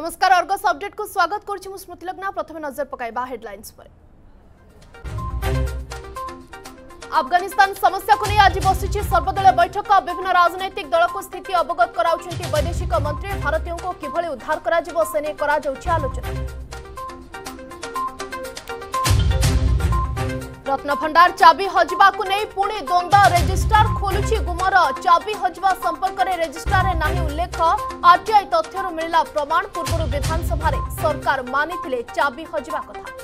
नमस्कार Argus update को स्वागत करग्ना प्रथम नजर हेडलाइंस पर आफगानिस्तान समस्या को नहीं आज बस सर्वदलीय बैठक विभिन्न राजनैतिक दल को स्थित अवगत करा वैदेशिक मंत्री भारतीयों को किभली उद्धार होने आलोचना रत्न भंडार चाबी हजवा को नहीं पुणी द्वंद रेजिस्ट्रार खोलु गुमर चाबी हजवा संपर्क में रेजिस्ट्रे ना उल्लेख आरटीआई तथ्य मिलला प्रमाण पूर्व विधानसभा सरकार मानि चाबी हजवा कथा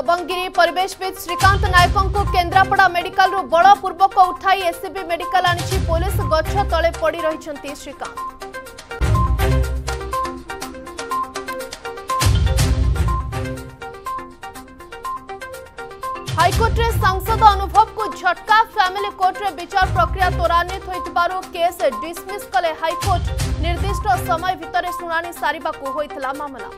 লবঙ্গিরি পরিবেশবিদ শ্রীকান্ত নায়কঙ্কু কেন্দ্রাপড়া মেডিকালু বড় পূর্বক উঠাই এসিবি মেডিকাল আনিছি পুলিশ গছ তলে পড়ি রয়েছেন শ্রীকান্ত হাইকোর্টে সাংসদ অনুভবকু ঝটকা ফ্যামিলি কোর্টে বিচার প্রক্রিয়া ত্বরান্বিত হয়েছিল কেস ডিসমিস কলে হাইকোর্ট নির্দিষ্ট সময় ভিতরে শুনানি সারা মামলা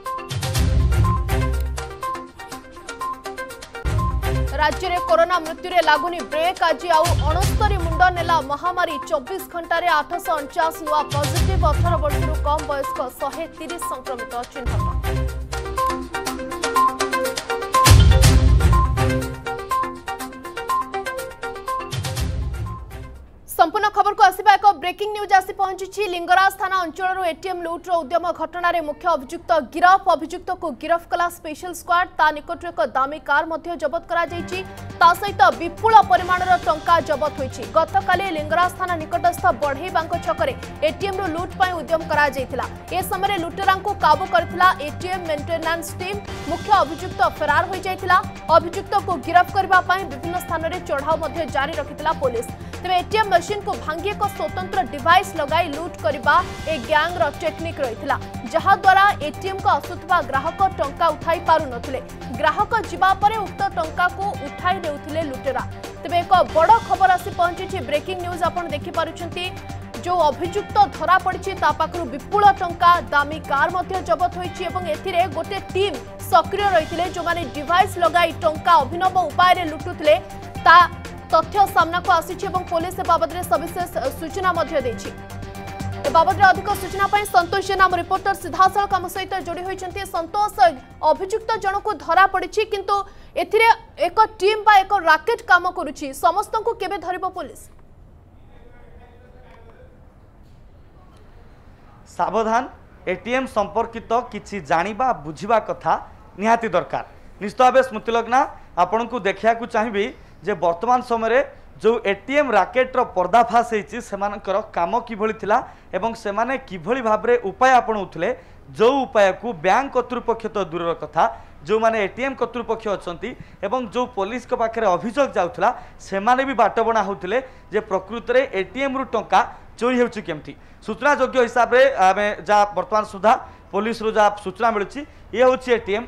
ରାଜ୍ୟରେ କରୋନା ମୃତ୍ୟୁରେ ଲାଗୁନି ବ୍ରେକ୍ ଆଜି ଆଉ ଅଣସ୍ତରୀ ମୁଣ୍ଡ ନେଲା ମହାମାରୀ ଚବିଶ ଘଣ୍ଟାରେ ଆଠଶହ ଅଣଚାଶ ନୂଆ ପଜିଟିଭ୍ ଅଠର ବର୍ଷରୁ କମ୍ ବୟସ୍କ ଶହେ ତିରିଶ ସଂକ୍ରମିତ ଚିହ୍ନଟ ব্রেকিং নিউজ আসি পৌঁছিছি লিঙ্গরাজ থানা অঞ্চলর এটিএম লুট্র উদ্যম ঘটনার মুখ্য অভিযুক্ত গিরফ অভিযুক্তক গিরফ কলা স্পেশাল স্কোয়াড তা নিকটর এক দামি কার জবত করা যাই सहित विपुल परिमाण टा जबत हो गत लिंगराज थाना निकटस्थ बढ़ेवा छक एटीएम्रु लुटपाई उद्यम कर समय लुटेरा काबू करएम मेन्टेनान्स टीम मुख्य अभुक्त फेरार होता अभुक्त को गिरफ्त करने विभिन्न स्थान में चढ़ाऊ जारी रखि पुलिस तेज एटीएम मशीन को भांगी एक स्वतंत्र डिवाइस लगाई लुट करने एक ग्यांग टेक्निक रही जहाद्वारा एटीएम को आसुवा ग्राहक टंका उठाई पार ना ग्राहक जावापर उक्त टंका ଏକ ବଡ଼ ଖବର ଆସି ପହଞ୍ଚିଛି ବ୍ରେକିଂ ନ୍ୟୁଜ୍ ଆପଣ ଦେଖିପାରୁଛନ୍ତି ଯେଉଁ ଅଭିଯୁକ୍ତ ଧରା ପଡ଼ିଛି ତା ପାଖରୁ ବିପୁଳ ଟଙ୍କା ଦାମୀ କାର୍ ମଧ୍ୟ ଜବତ ହୋଇଛି ଏବଂ ଏଥିରେ ଗୋଟିଏ ଟିମ୍ ସକ୍ରିୟ ରହିଥିଲେ ଯେଉଁମାନେ ଡିଭାଇସ୍ ଲଗାଇ ଟଙ୍କା ଅଭିନବ ଉପାୟରେ ଲୁଟୁଥିଲେ ତା ତଥ୍ୟ ସାମ୍ନାକୁ ଆସିଛି ଏବଂ ପୋଲିସ ଏ ବାବଦରେ ସବିଶେଷ ସୂଚନା ମଧ୍ୟ ଦେଇଛି ଏ ବାବଦରେ ଅଧିକ ସୂଚନା ପାଇଁ ସନ୍ତୋଷ ଜେନା ଆମ ରିପୋର୍ଟର ସିଧାସଳଖ ଆମ ସହିତ ଯୋଡ଼ି ହୋଇଛନ୍ତି ସନ୍ତୋଷ ଅଭିଯୁକ୍ତ ଜଣକୁ ଧରା ପଡ଼ିଛି କିନ୍ତୁ এথিরে এক টিম বা এক রাকেট কাম করুছি সমস্ত কেবে ধরব পুলিশ সাবধান এটিএম সম্পর্কিত কিছু জাঁয়া বুঝবা কথা নিহতি দরকার নিশ্চিত ভাবে স্মৃতিলগ্না আপনার দেখা চাহিবি যে বর্তমান সময়ে যে এটিএম রাকেটর পর্দাফাশ হয়েছি সেমানকর কাম কিভাবে লা এবং সেমানে কিভাবে ভাবে উপায় আপনাউলে যে উপায়কু ব্যাঙ্ক কর্তৃপক্ষ তো দূরের কথা जो मैंने एटीएम कर्तृपक्ष अच्छा जो पुलिस पाखे अभोग जाऊला से भी बणा होते प्रकृत में एटीएम रु टा चोरी होमती सूचना योग्य हिसाब से आम जहाँ बर्तमान सुधा पुलिस जहाँ सूचना मिलूँ ये हूँ एटीएम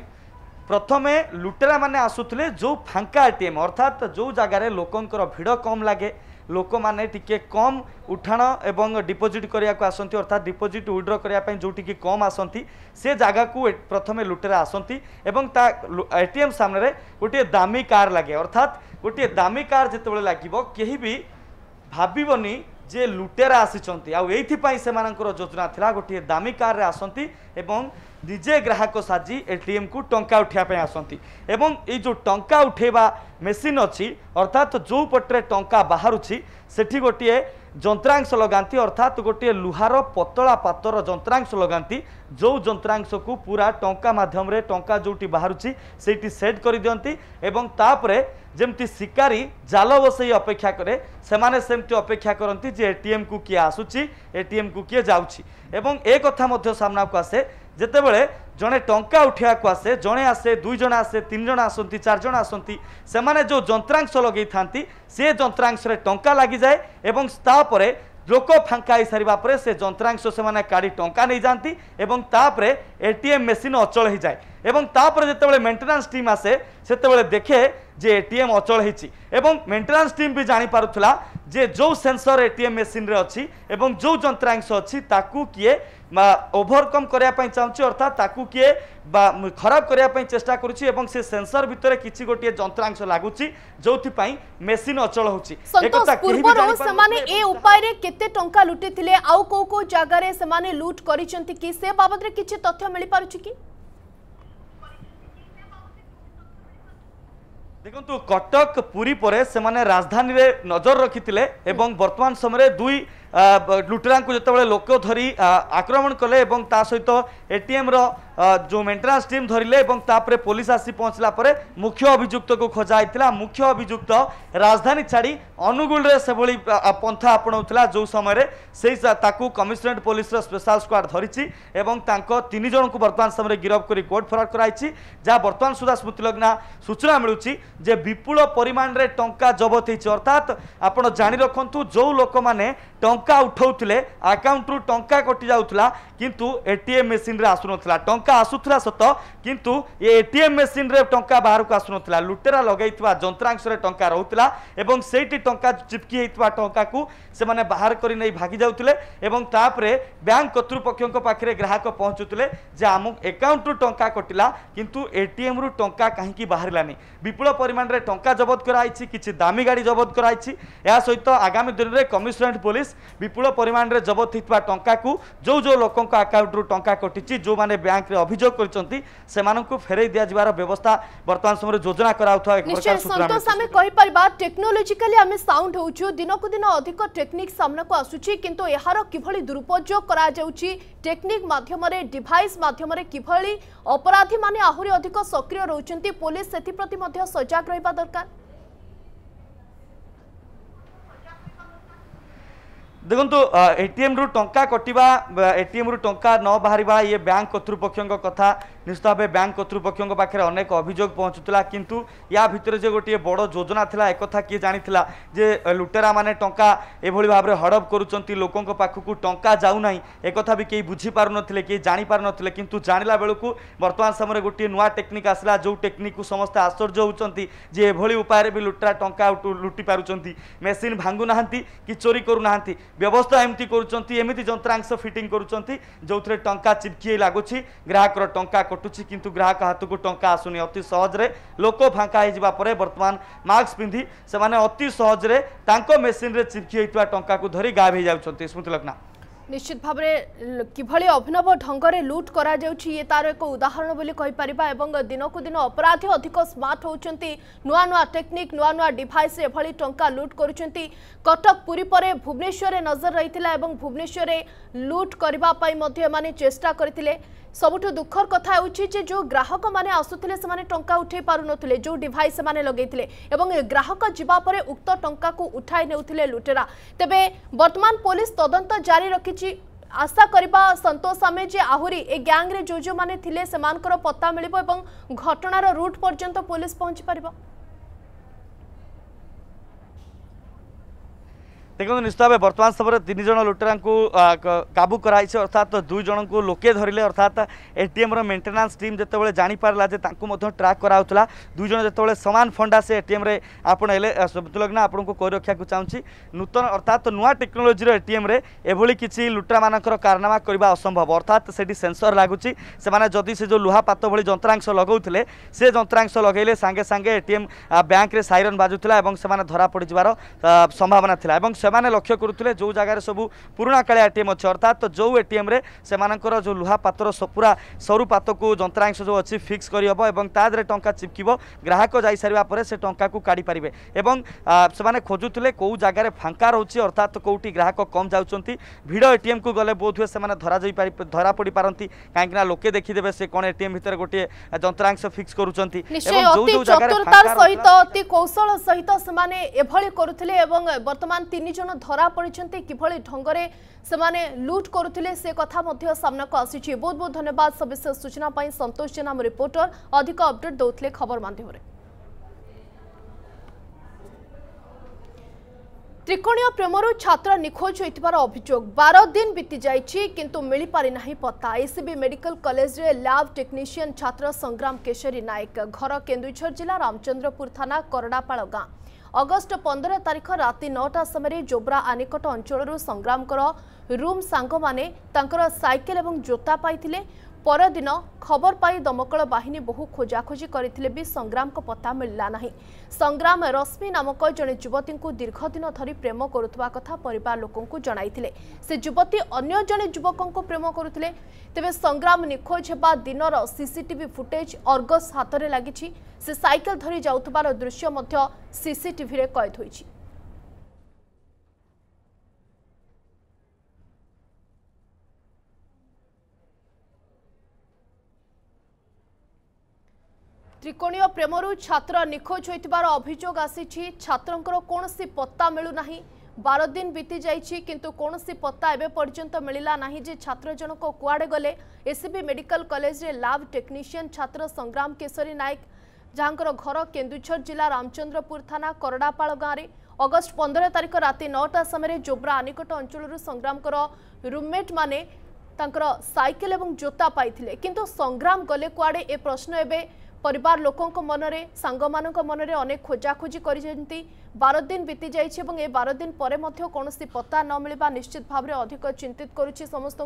प्रथम लुटेरा मैंने आसुले जो फांका एटीएम अर्थात जो जगार लोकंर भिड़ कम लगे ଲୋକମାନେ ଟିକେ କମ୍ ଉଠାଣ ଏବଂ ଡିପୋଜିଟ୍ କରିବାକୁ ଆସନ୍ତି ଅର୍ଥାତ୍ ଡିପୋଜିଟ୍ ୱିଡ୍ର କରିବା ପାଇଁ ଯେଉଁଠିକି କମ୍ ଆସନ୍ତି ସେ ଜାଗାକୁ ପ୍ରଥମେ ଲୁଟେରା ଆସନ୍ତି ଏବଂ ତା ଏଟିଏମ୍ ସାମ୍ନାରେ ଗୋଟିଏ ଦାମୀ କାର୍ ଲାଗେ ଅର୍ଥାତ୍ ଗୋଟିଏ ଦାମୀ କାର୍ ଯେତେବେଳେ ଲାଗିବ କେହି ବି ଭାବିବନି যে লুটেরা আসিଛନ୍ତି ଆଉ ଏଇଥିପାଇଁ ସେମାନଙ୍କର ଯୋଜନା ଥିଲା ଗୋଟିଏ ଦାମୀ କାର୍ରେ ଆସନ୍ତି ଏବଂ ନିଜେ ଗ୍ରାହକ ସାଜି ଏଟିଏମ୍କୁ ଟଙ୍କା ଉଠାଇବା ପାଇଁ ଆସନ୍ତି ଏବଂ ଏଇ ଯେଉଁ ଟଙ୍କା ଉଠାଇବା ମେସିନ୍ ଅଛି ଅର୍ଥାତ୍ ଯେଉଁ ପଟରେ ଟଙ୍କା ବାହାରୁଛି ସେଠି ଗୋଟିଏ ଯନ୍ତ୍ରାଂଶ ଲଗାନ୍ତି ଅର୍ଥାତ୍ ଗୋଟିଏ ଲୁହାର ପତଳା ପାତର ଯନ୍ତ୍ରାଂଶ ଲଗାନ୍ତି ଯେଉଁ ଯନ୍ତ୍ରାଂଶକୁ ପୁରା ଟଙ୍କା ମାଧ୍ୟମରେ ଟଙ୍କା ଯେଉଁଠି ବାହାରୁଛି ସେଇଠି ସେଟ୍ କରିଦିଅନ୍ତି ଏବଂ ତାପରେ ଯେମିତି ଶିକାରୀ ଜାଲ ବସେଇ ଅପେକ୍ଷା କରେ ସେମାନେ ସେମିତି ଅପେକ୍ଷା କରନ୍ତି ଯେ ଏଟିଏମ୍କୁ କିଏ ଆସୁଛି ଏଟିଏମ୍କୁ କିଏ ଯାଉଛି ଏବଂ ଏ କଥା ମଧ୍ୟ ସାମ୍ନାକୁ ଆସେ ଯେତେବେଳେ ଜଣେ ଟଙ୍କା ଉଠାଇବାକୁ ଆସେ ଜଣେ ଆସେ ଦୁଇ ଜଣ ଆସେ ତିନି ଜଣ ଆସନ୍ତି ଚାରିଜଣ ଆସନ୍ତି ସେମାନେ ଯେଉଁ ଯନ୍ତ୍ରାଂଶ ଲଗେଇଥାନ୍ତି ସେ ଯନ୍ତ୍ରାଂଶରେ ଟଙ୍କା ଲାଗିଯାଏ ଏବଂ ତାପରେ ଲୋକ ଫାଙ୍କା ହେଇସାରିବା ପରେ ସେ ଯନ୍ତ୍ରାଂଶ ସେମାନେ କାଢ଼ି ଟଙ୍କା ନେଇଯାଆନ୍ତି ଏବଂ ତାପରେ ଏଟିଏମ୍ ମେସିନ୍ ଅଚଳ ହେଇଯାଏ এবং তাপরে যেতবে মেটেনান্স টিম আসে সেতবে দেখে যে এটিএম অচল হয়েছি এবং মেটেনান্স টিম বি জাঁপারুলা যে যে সেন্সর এটিএম মেসিন্রে অছি এবং যে যন্ত্রাংশ অছি তাকু কিয়ে ওভরকম করা চাহুছি অর্থাৎ তাকু কিয়ে বা খারাপ করা চেষ্টা করছি এবং সে সেন্সর ভিতরে কিছু গোটিয়ে যন্ত্রাংশ লাগুছি যেপাই মেসিন অচল হচ্ছে এ উপায়ে কেতে টঙ্কা লুটি আউ কেউ কেউ জায়গায় সেমানে লুট করেছেন কি সে বাবদে কিছু তথ্য মিলিপারুছি কি দেখুন কটক পুরী পরে সে রাজধানী নজর রাখিলে এবং বর্তমান সময়ে দুই লুটেরা যেত লোক ধরি আক্রমণ কলে এবং তা সহ এটিএম র जो मेन्टेनान्स टीम धरले और तापर पुलिस आसी पहुँचला मुख्य अभियुक्त को खोजाई मुख्य अभियुक्त राजधानी छाड़ी अनुगुल से पंथा आपणाऊला जो समय से कमिशनरेट पुलिस स्पेशल स्क्वाड धरी तीन जन को बर्तमान समय गिरफ कर कोर्ट फरार कराई जहाँ बर्तमान सुधा स्मृतिलग्ना सूचना मिलूँ जे विपुल परिमाण में टा जबत हो अर्थात আপনার জানি রাখতু যে লোক মানে টঙ্কা উঠাউলে আকাউন্ট্রু টঙ্কা কটি যাওয়া কিন্তু এটিএম মেসিন্রে আসুন টঙ্কা ଟଙ୍କା ଆସୁଥିଲା ସତ କିନ୍ତୁ ଏ ଏଟିଏମ୍ ମେସିନ୍ରେ ଟଙ୍କା ବାହାରକୁ ଆସୁନଥିଲା ଲୁଟେରା ଲଗାଇଥିବା ଯନ୍ତ୍ରାଂଶରେ ଟଙ୍କା ରହୁଥିଲା ଏବଂ ସେଇଠି ଟଙ୍କା ଚିପକି ହୋଇଥିବା ଟଙ୍କାକୁ ସେମାନେ ବାହାର କରି ନେଇ ଭାଗି ଯାଉଥିଲେ ଏବଂ ତାପରେ ବ୍ୟାଙ୍କ କର୍ତ୍ତୃପକ୍ଷଙ୍କ ପାଖରେ ଗ୍ରାହକ ପହଞ୍ଚୁଥିଲେ ଯେ ଆମ ଏକାଉଣ୍ଟରୁ ଟଙ୍କା କଟିଲା କିନ୍ତୁ ଏଟିଏମ୍ରୁ ଟଙ୍କା କାହିଁକି ବାହାରିଲାନି ବିପୁଳ ପରିମାଣରେ ଟଙ୍କା ଜବତ କରାଯାଇଛି କିଛି ଦାମୀ ଗାଡ଼ି ଜବତ କରାଯାଇଛି ଏହା ସହିତ ଆଗାମୀ ଦିନରେ କମିଶନରେଟ୍ ପୋଲିସ ବିପୁଳ ପରିମାଣରେ ଜବତ ହୋଇଥିବା ଟଙ୍କାକୁ ଯେଉଁ ଯେଉଁ ଲୋକଙ୍କ ଆକାଉଣ୍ଟରୁ ଟଙ୍କା କଟିଛି ଯେଉଁମାନେ ବ୍ୟାଙ୍କରେ মন্ত্রী অভিযোগ করেছেন সে ফেরাই দিয়ার ব্যবস্থা বর্তমান সময় যোজনা করা সন্তোষ আমি কইপারিবা টেকনোলোজিক্যালি আমি সাউন্ড হউছু দিনকু দিন অধিক টেকনিক সামনাকু আসুচি কিন্তু এর কিভাবে দুরুপযোগ করা যাচ্ছে টেকনিক মাধ্যমে ডিভাইস মাধ্যমে কিভাবে অপরাধী মানে আহরি অধিক সক্রিয় রয়েছেন পুলিশ সেপ্রতি সজাগ রহবা দরকার ଦେଖନ୍ତୁ ଏଟିଏମ୍ରୁ ଟଙ୍କା କଟିବା ଏଟିଏମ୍ରୁ ଟଙ୍କା ନ ବାହାରିବା ଇଏ ବ୍ୟାଙ୍କ କର୍ତ୍ତୃପକ୍ଷଙ୍କ କଥା निश्चित भाव बैंक कर्तृपक्षों अनेक अभोग पहुँचुला किंतु या भितर जे गोटे बड़ योजना था एक किए जाणी जे लुटेरा मैंने टा एभली भाव में हड़प करुँच लोकों पाखक टा जाऊना एक भी कई बुझीपार नुले कई जापर नुले कि जाणला बेलू बर्तमान समय गोटे नुआ टेक्निक आसला जो टेक्निक समस्ते आश्चर्य होती जे एभली उपाय भी लुटेरा टा लुटि पार्टी मेसीन भांगू ना कि चोरी करूना व्यवस्था एमती करमती जंत्रांश फिटिंग करो थे टा चिपकी लगुच ग्राहक टा कटुची किंतु ग्राहक हाथ को टाँह आसुनी अति सहजे लोक फाँका पर बर्तमान मास्क पिंधि से अति सहजे मेसीन में चिपकी होता टाँह धरी गायब हो जाए स्मृतिलग्ना निश्चित भाव किभली अभिनव ढंग से लुट कर ये तार एक उदाहरण बोली दिनक दिन अपराधी अधिक स्मार्ट होवा नुआ टेक्निक नुआ नुआ डिभाइस एभली टा लुट कर कटक पुरी पर भुवनेश्वर नजर रही भुवनेश्वर लुट करने चेष्टा करते ସବୁଠୁ ଦୁଃଖର କଥା ହେଉଛି ଯେ ଯେଉଁ ଗ୍ରାହକମାନେ ଆସୁଥିଲେ ସେମାନେ ଟଙ୍କା ଉଠାଇ ପାରୁନଥିଲେ ଯେଉଁ ଡିଭାଇସ୍ ସେମାନେ ଲଗାଇଥିଲେ ଏବଂ ଗ୍ରାହକ ଯିବା ପରେ ଉକ୍ତ ଟଙ୍କାକୁ ଉଠାଇ ନେଉଥିଲେ ଲୁଟେରା ତେବେ ବର୍ତ୍ତମାନ ପୋଲିସ ତଦନ୍ତ ଜାରି ରଖିଛି ଆଶା କରିବା ସନ୍ତୋଷ ଆମେ ଯେ ଆହୁରି ଏ ଗ୍ୟାଙ୍ଗରେ ଯେଉଁ ଯେଉଁମାନେ ଥିଲେ ସେମାନଙ୍କର ପତା ମିଳିବ ଏବଂ ଘଟଣାର ରୁଟ୍ ପର୍ଯ୍ୟନ୍ତ ପୋଲିସ ପହଞ୍ଚି ପାରିବ দেখুন নিশ্চিত ভাবে বর্তমান সময়ের তিনজন লুটেরা কাবু করা হয়েছে অর্থাৎ দুই জনক লোকে ধরলে অর্থাৎ এটিএম্র মেটেনান্স টিম যেতবে জাঁপারা যে তাঁকু ট্রাক করা হচ্ছিল দুইজন যেতবে সমান ফন্ডা সে এটিএম্রে আপনার এলে শব্দলগ্না আপনার কই রক্ষা চাহুছি নূতন অর্থাৎ নূয়া টেকনোলোজির এটিএম্রে এভাবে কিছু লুটেরা মানকর কারনামা করা অসম্ভব অর্থাৎ সেটি সেন্সর লাগুচি সে যদি সে যে লুহা পাত ভি যন্ত্রাংশ লগাউলে সে যন্ত্রাংশ লগাইলে সাংে সাংে এটিএম ব্যাঙ্করে সাইরন বাজুলা এবং সে ধরা পড়ি যার সম্ভাবনা লা এবং ସେମାନେ ଲକ୍ଷ୍ୟ କରୁଥିଲେ ଯେଉଁ ଜାଗାରେ ସବୁ ପୁରୁଣାକାଳିଆ ଏଟିଏମ୍ ଅଛି ଅର୍ଥାତ୍ ଯେଉଁ ଏଟିଏମ୍ରେ ସେମାନଙ୍କର ଯେଉଁ ଲୁହା ପାତ୍ର ପୁରା ସରୁ ପାତକୁ ଯନ୍ତ୍ରାଂଶ ଯେଉଁ ଅଛି ଫିକ୍ସ କରିହେବ ଏବଂ ତା ଦେହରେ ଟଙ୍କା ଚିପକିବ ଗ୍ରାହକ ଯାଇସାରିବା ପରେ ସେ ଟଙ୍କାକୁ କାଢ଼ିପାରିବେ ଏବଂ ସେମାନେ ଖୋଜୁଥିଲେ କେଉଁ ଜାଗାରେ ଫାଙ୍କା ରହୁଛି ଅର୍ଥାତ୍ କେଉଁଠି ଗ୍ରାହକ କମ୍ ଯାଉଛନ୍ତି ଭିଡ଼ ଏଟିଏମ୍କୁ ଗଲେ ବୋଧ ହୁଏ ସେମାନେ ଧରାଯାଇ ଧରା ପଡ଼ିପାରନ୍ତି କାହିଁକିନା ଲୋକେ ଦେଖିଦେବେ ସେ କ'ଣ ଏଟିଏମ୍ ଭିତରେ ଗୋଟିଏ ଯନ୍ତ୍ରାଂଶ ଫିକ୍ସ କରୁଛନ୍ତି ଏବଂ ଯେଉଁ ଯେଉଁ ଜାଗାରେ ସହିତ ଅତି କୌଶଳ ସହିତ ସେମାନେ ଏଭଳି କରୁଥିଲେ ଏବଂ ବର୍ତ୍ତମାନ ତିନି জন ধরা পড়েছেন কিভাবে ঢঙ্গরে সেমানে লুট করুলে সে কথা মধ্যে সামনাকু আসিছে বহুত বহুত ধন্যবাদ সবিশেষ সূচনা পাই সন্তোষ জেনা আম রিপোর্টর অধিক অপডেট দৌলে খবর মাধ্যমে ত্রিকোণীয় প্রেমর ছাত্র নিখোঁজ হয়েছে অভিযোগ বার দিন বিতি যাই কিন্তু মিপারি না পত্তা এসিবি মেডিকাল কলেজে ল্যাব টেকনিশিয়ান ছাত্র সংগ্রাম কেশরী নায়ক ঘর কেন্দুঝর জেলা রামচন্দ্রপুর থানা করডাপাড় গাঁ ଅଗଷ୍ଟ ପନ୍ଦର ତାରିଖ ରାତି ନଅଟା ସମୟରେ ଯୋବ୍ରା ଆନିକଟ ଅଞ୍ଚଳରୁ ସଂଗ୍ରାମଙ୍କର ରୁମ୍ ସାଙ୍ଗମାନେ ତାଙ୍କର ସାଇକେଲ ଏବଂ ଜୋତା ପାଇଥିଲେ ପରଦିନ ଖବର ପାଇ ଦମକଳ ବାହିନୀ ବହୁ ଖୋଜାଖୋଜି କରିଥିଲେ ବି ସଂଗ୍ରାମଙ୍କ ପତା ମିଳିଲା ନାହିଁ ସଂଗ୍ରାମ ରଶ୍ମି ନାମକ ଜଣେ ଯୁବତୀଙ୍କୁ ଦୀର୍ଘଦିନ ଧରି ପ୍ରେମ କରୁଥିବା କଥା ପରିବାର ଲୋକଙ୍କୁ ଜଣାଇଥିଲେ ସେ ଯୁବତୀ ଅନ୍ୟ ଜଣେ ଯୁବକଙ୍କୁ ପ୍ରେମ କରୁଥିଲେ ତେବେ ସଂଗ୍ରାମ ନିଖୋଜ ହେବା ଦିନର ସିସିଟିଭି ଫୁଟେଜ୍ ଅର୍ଗସ୍ ହାତରେ ଲାଗିଛି ସେ ସାଇକେଲ ଧରି ଯାଉଥିବାର ଦୃଶ୍ୟ ମଧ୍ୟ ସିସିଟିଭିରେ କଏଦ ହୋଇଛି ତ୍ରିକୋଣୀୟ ପ୍ରେମରୁ ଛାତ୍ର ନିଖୋଜ ହୋଇଥିବାର ଅଭିଯୋଗ ଆସିଛି ଛାତ୍ରଙ୍କର କୌଣସି ପତ୍ତା ମିଳୁନାହିଁ ବାର ଦିନ ବିତି ଯାଇଛି କିନ୍ତୁ କୌଣସି ପତ୍ତା ଏବେ ପର୍ଯ୍ୟନ୍ତ ମିଳିଲା ନାହିଁ ଯେ ଛାତ୍ର ଜଣକ କୁଆଡ଼େ ଗଲେ ଏସ୍ସିବି ମେଡିକାଲ କଲେଜରେ ଲାବ୍ ଟେକ୍ନିସିଆନ୍ ଛାତ୍ର ସଂଗ୍ରାମ କେଶରୀ ନାୟକ ଯାହାଙ୍କର ଘର କେନ୍ଦୁଝର ଜିଲ୍ଲା ରାମଚନ୍ଦ୍ରପୁର ଥାନା କରଡ଼ାପାଳ ଗାଁରେ ଅଗଷ୍ଟ ପନ୍ଦର ତାରିଖ ରାତି ନଅଟା ସମୟରେ ଜୋବ୍ରା ଆନିକଟ ଅଞ୍ଚଳରୁ ସଂଗ୍ରାମଙ୍କର ରୁମ୍ମେଟ୍ ମାନେ ତାଙ୍କର ସାଇକେଲ ଏବଂ ଜୋତା ପାଇଥିଲେ କିନ୍ତୁ ସଂଗ୍ରାମ ଗଲେ କୁଆଡ଼େ ଏ ପ୍ରଶ୍ନ ଏବେ পরিবার লোকঙ্ক মনরে সাঙ্গমানঙ্ক মনরে অনেক খোঁজাখোঁজি করেছেন বার দিন বিতি যাইছে এবং এ বার দিন পরে মধ্য কৌশি পত্তা ন মিলবা নিশ্চিত ভাবে অধিক চিন্তিত করুছি সমস্ত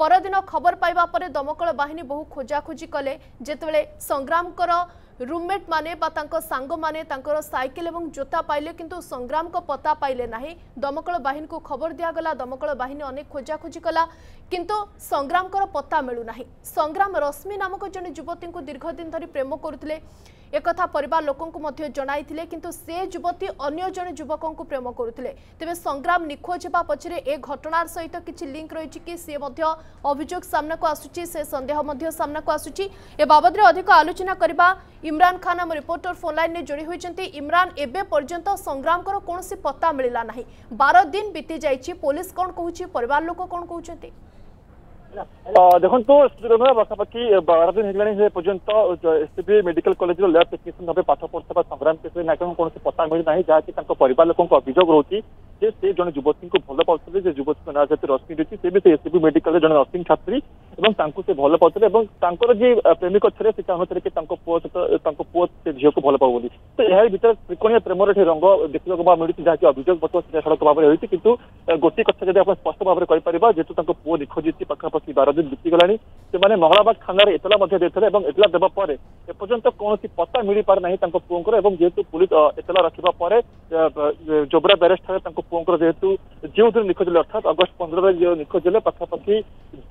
পরদিন খবর পাইবা পরে দমকল বাহিনী বহু খোঁজাখোঁজি কলে যেতবে সংগ্রামকর রুমমেট মানে বা তাঙ্ক সাঙ্গমানে তাঙ্কর সাইকেল এবং জোতা পাইলে কিন্তু সংগ্রামক পতা পাইলে না দমকল বাহিনীকে খবর দিয়াগলা দমকল বাহিনী অনেক খোঁজাখোঁজি কলা কিন্তু সংগ্রামকর পতা মিলু না সংগ্রাম রশ্মি নামক জন যুবতীকে দীর্ঘদিন ধর প্রেম করুলে একথা পরিবার লোকଙ୍କୁ ମଧ୍ୟ ଜଣାଇଥିଲେ କିନ୍ତୁ ସେ ଯୁବତୀ ଅନ୍ୟ ଜଣେ ଯୁବକଙ୍କୁ ପ୍ରେମ କରୁଥିଲେ ତେବେ ସଂଗ୍ରାମ ନିଖୋଜ ହେବା ପଛରେ ଏ ଘଟଣାର ସହିତ କିଛି ଲିଙ୍କ ରହିଛି କି ସେ ମଧ୍ୟ ଅଭିଯୋଗ ସାମ୍ନାକୁ ଆସୁଛି ସେ ସନ୍ଦେହ ମଧ୍ୟ ସାମ୍ନାକୁ ଆସୁଛି ଏ ବାବଦରେ ଅଧିକ ଆଲୋଚନା କରିବା ଇମ୍ରାନ ଖାନ୍ ଆମ ରିପୋର୍ଟର ଫୋନ୍ ଲାଇନ୍ରେ ଯୋଡ଼ି ହୋଇଛନ୍ତି ଇମ୍ରାନ ଏବେ ପର୍ଯ୍ୟନ୍ତ ସଂଗ୍ରାମଙ୍କର କୌଣସି ପତ୍ତା ମିଳିଲା ନାହିଁ ବାର ଦିନ ବିତି ଯାଇଛି ପୋଲିସ କ'ଣ କହୁଛି ପରିବାର ଲୋକ କ'ଣ କହୁଛନ୍ତି ଦେଖନ୍ତୁ ସୁରଭା ପାଖାପାଖି ବାର ଦିନ ହେଲାଣି ସେ ପର୍ଯ୍ୟନ୍ତ ଏସ୍ସିବି ମେଡିକାଲ କଲେଜର ଲ୍ୟାବ୍ ଟେକ୍ନିସିଆନ୍ ଭାବେ ପାଠ ପଢୁଥିବା ସଂଗ୍ରାମ କିଶୋରୀ ନାୟକଙ୍କୁ କୌଣସି ପତ୍ତା ମିଳିନାହିଁ ଯାହାକି ତାଙ୍କ ପରିବାର ଲୋକଙ୍କ ଅଭିଯୋଗ ରହୁଛି ଯେ ସେ ଜଣେ ଯୁବତୀଙ୍କୁ ଭଲ ପାଉଥିଲେ ଯେ ଯୁବତୀଙ୍କ ନାଁ ଯେହେତୁ ରଶ୍ମି ରହିଛି ସେ ବି ସେ ଏସ୍ସିବି ମେଡିକାଲରେ ଜଣେ ନର୍ସିଂ ଛାତ୍ରୀ ଏବଂ ତାଙ୍କୁ ସେ ଭଲ ପାଉଥିଲେ ଏବଂ ତାଙ୍କର ଯିଏ ପ୍ରେମିକ ଥିଲେ ସେ ଚାହୁଁଥିଲେ କି ତାଙ୍କ ପୁଅ ସହିତ ତାଙ୍କ ପୁଅ ସେ ଝିଅକୁ ଭଲ ପାଉ ବୋଲି ତ ଏହା ଭିତରେ ତ୍ରିକୋଣୀୟ ପ୍ରେମର ଏଠି ରଙ୍ଗ ଦେଖିବାକୁ ମିଳୁଛି ଯାହାକି ଅଭିଯୋଗ ପତ୍ର ସିଧାସଳଖ ଭାବରେ ହୋଇଛି କିନ୍ତୁ ଗୋଟିଏ କଥା ଯଦି ଆପଣ ସ୍ପଷ୍ଟ ଭାବରେ କହିପାରିବା ଯେହେତୁ ତାଙ୍କ ପୁଅ ନିଖୋଜିଛି ପାଖାପାଖି ବାର ଦିନ ବିତିଗଲାଣି ସେମାନେ ମଙ୍ଗଳାବାଦ ଥାନାରେ ଏତଲା ମଧ୍ୟ ଦେଇଥିଲେ ଏବଂ ଏତଲା ଦେବା ପରେ ଏପର୍ଯ୍ୟନ୍ତ କୌଣସି ପତା ମିଳିପାରି ନାହିଁ ତାଙ୍କ ପୁଅଙ୍କର ଏବଂ ଯେହେତୁ ପୁଲିସ ଏତଲା ରଖିବା ପରେ ଯୋବରା ବ୍ୟାରେଜ୍ ଠାରେ ତାଙ୍କ ପୁଅଙ୍କର ଯେହେତୁ ଯେଉଁଥିରେ ନିଖୋଜ ହେଲେ ଅର୍ଥାତ୍ ଅଗଷ୍ଟ ପନ୍ଦରରେ ଯେଉଁ ନିଖୋଜ ହେଲେ ପାଖାପାଖି